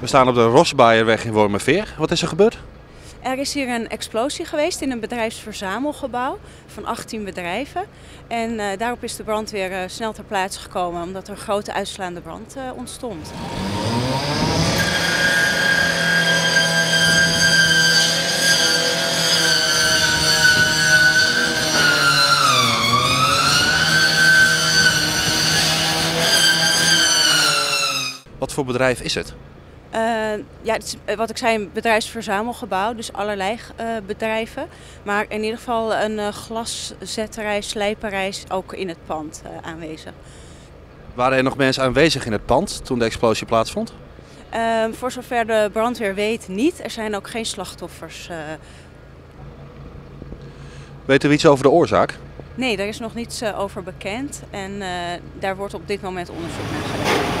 We staan op de Rosbaaierweg in Wormerveer. Wat is er gebeurd? Er is hier een explosie geweest in een bedrijfsverzamelgebouw van 18 bedrijven. En uh, daarop is de brandweer uh, snel ter plaatse gekomen omdat er een grote uitslaande brand uh, ontstond. Wat voor bedrijf is het? Uh, ja, het is, wat ik zei, een bedrijfsverzamelgebouw, dus allerlei uh, bedrijven. Maar in ieder geval een uh, glaszetterij, slijperij ook in het pand aanwezig. Waren er nog mensen aanwezig in het pand toen de explosie plaatsvond? Voor zover de brandweer weet niet. Er zijn ook geen slachtoffers. Weet u iets over de oorzaak? Nee, daar is nog niets over bekend. En daar wordt op dit moment onderzoek naar gedaan.